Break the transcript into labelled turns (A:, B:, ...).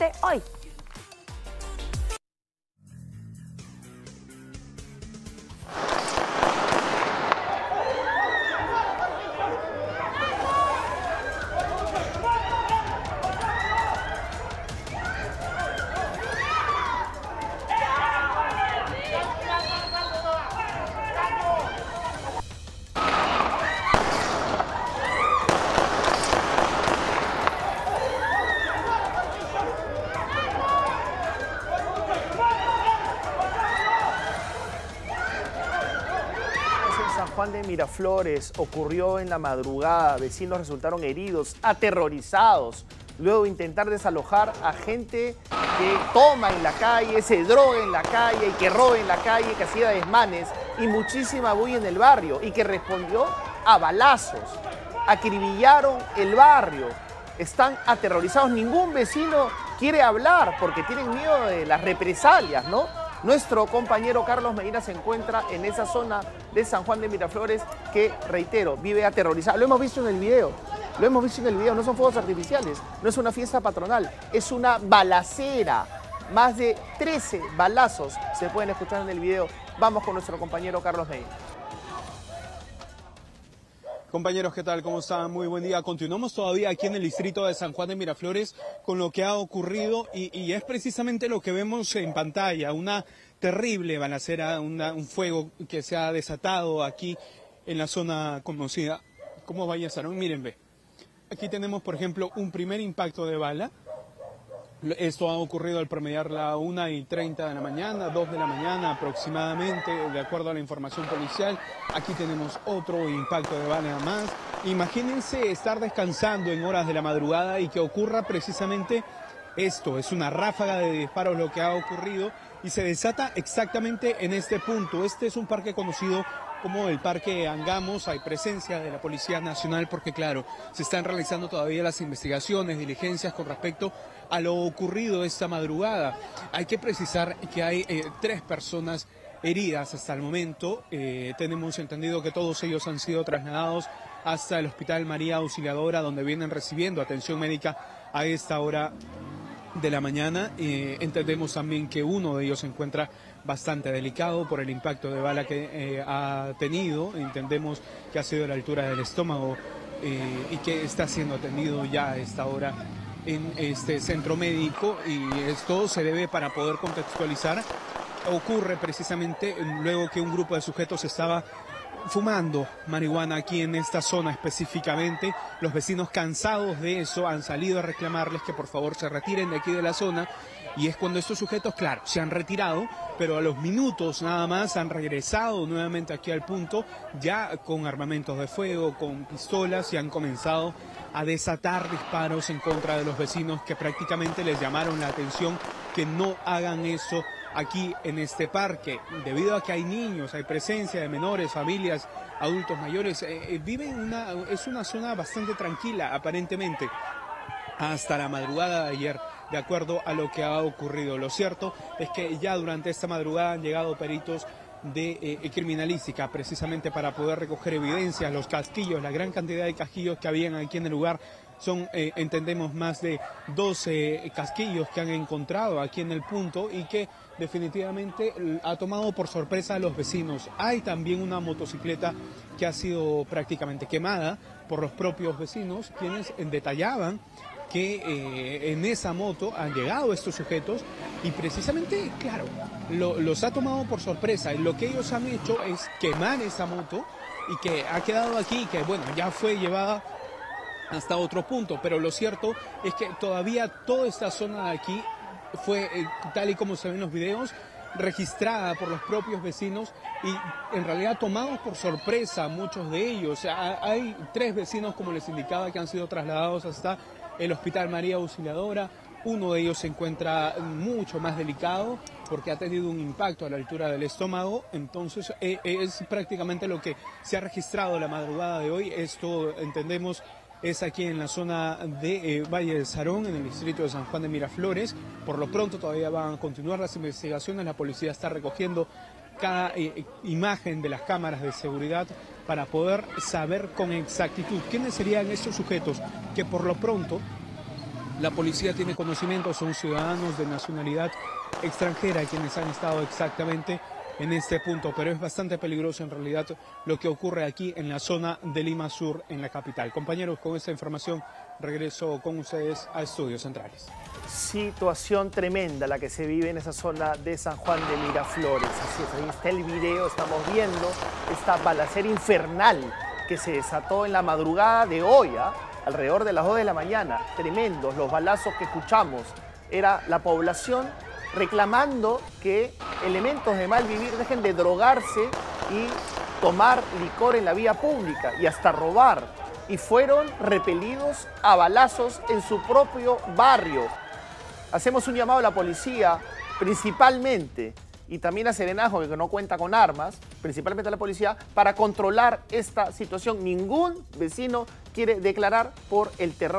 A: Entérate hoy.
B: en Juan de Miraflores ocurrió en la madrugada. Vecinos resultaron heridos, aterrorizados, luego de intentar desalojar a gente que toma en la calle, se droga en la calle y que roba en la calle, que hacía desmanes y muchísima bulla en el barrio y que respondió a balazos. Acribillaron el barrio. Están aterrorizados. Ningún vecino quiere hablar porque tienen miedo de las represalias, ¿no? Nuestro compañero Carlos Medina se encuentra en esa zona de San Juan de Miraflores que, reitero, vive aterrorizado. Lo hemos visto en el video, lo hemos visto en el video, no son fuegos artificiales, no es una fiesta patronal, es una balacera. Más de 13 balazos se pueden escuchar en el video. Vamos con nuestro compañero Carlos Medina.
C: Compañeros, ¿qué tal? ¿Cómo están? Muy buen día. Continuamos todavía aquí en el distrito de San Juan de Miraflores con lo que ha ocurrido y, y es precisamente lo que vemos en pantalla, una terrible balacera, una- un fuego que se ha desatado aquí en la zona conocida como Valle Sarón. Miren, ve. Aquí tenemos, por ejemplo, un primer impacto de bala. Esto ha ocurrido al promediar la 1 y 30 de la mañana, 2 de la mañana aproximadamente, de acuerdo a la información policial. Aquí tenemos otro impacto de bala más. Imagínense estar descansando en horas de la madrugada y que ocurra precisamente esto. Es una ráfaga de disparos lo que ha ocurrido y se desata exactamente en este punto. Este es un parque conocido como el Parque Angamos, hay presencia de la Policía Nacional porque, claro, se están realizando todavía las investigaciones, diligencias con respecto a lo ocurrido esta madrugada. Hay que precisar que hay eh, tres personas heridas hasta el momento. Eh, tenemos entendido que todos ellos han sido trasladados hasta el Hospital María Auxiliadora, donde vienen recibiendo atención médica a esta hora de la mañana. Eh, entendemos también que uno de ellos se encuentra bastante delicado por el impacto de bala que eh, ha tenido. Entendemos que ha sido a la altura del estómago eh, y que está siendo atendido ya a esta hora en este centro médico y esto se debe para poder contextualizar. Ocurre precisamente luego que un grupo de sujetos estaba fumando marihuana aquí en esta zona específicamente. Los vecinos cansados de eso han salido a reclamarles que por favor se retiren de aquí de la zona. Y es cuando estos sujetos, claro, se han retirado, pero a los minutos nada más han regresado nuevamente aquí al punto, ya con armamentos de fuego, con pistolas y han comenzado a desatar disparos en contra de los vecinos que prácticamente les llamaron la atención que no hagan eso aquí en este parque, debido a que hay niños, hay presencia de menores, familias, adultos mayores, eh, eh, viven una, es una zona bastante tranquila aparentemente hasta la madrugada de ayer, de acuerdo a lo que ha ocurrido. Lo cierto es que ya durante esta madrugada han llegado peritos de eh, criminalística precisamente para poder recoger evidencias, los casquillos, la gran cantidad de casquillos que habían aquí en el lugar. Son, eh, entendemos, más de 12 casquillos que han encontrado aquí en el punto y que definitivamente ha tomado por sorpresa a los vecinos. Hay también una motocicleta que ha sido prácticamente quemada por los propios vecinos, quienes detallaban que eh, en esa moto han llegado estos sujetos y precisamente, claro, lo- los ha tomado por sorpresa. Y lo que ellos han hecho es quemar esa moto y que ha quedado aquí, que bueno, ya fue llevada hasta otro punto, pero lo cierto es que todavía toda esta zona de aquí fue, eh, tal y como se ven en los videos, registrada por los propios vecinos y en realidad tomados por sorpresa muchos de ellos. Hay tres vecinos, como les indicaba, que han sido trasladados hasta el Hospital María Auxiliadora. Uno de ellos se encuentra mucho más delicado porque ha tenido un impacto a la altura del estómago. Entonces eh, es prácticamente lo que se ha registrado la madrugada de hoy. Esto entendemos es aquí en la zona de eh, Valle del Sarón, en el distrito de San Juan de Miraflores. Por lo pronto todavía van a continuar las investigaciones. La policía está recogiendo cada eh, imagen de las cámaras de seguridad para poder saber con exactitud quiénes serían estos sujetos que por lo pronto la policía tiene conocimiento, son ciudadanos de nacionalidad extranjera quienes han estado exactamente en este punto, pero es bastante peligroso en realidad lo que ocurre aquí en la zona de Lima Sur, en la capital. Compañeros, con esta información regreso con ustedes a Estudios Centrales.
B: Situación tremenda la que se vive en esa zona de San Juan de Miraflores. Así es, ahí está el video, estamos viendo esta balacera infernal que se desató en la madrugada de hoy, ¿ah? alrededor de las 2 de la mañana. Tremendos los balazos que escuchamos. Era la población reclamando que elementos de mal vivir dejen de drogarse y tomar licor en la vía pública y hasta robar. Y fueron repelidos a balazos en su propio barrio. Hacemos un llamado a la policía, principalmente, y también a Serenajo, que no cuenta con armas, principalmente a la policía, para controlar esta situación. Ningún vecino quiere declarar por el terror.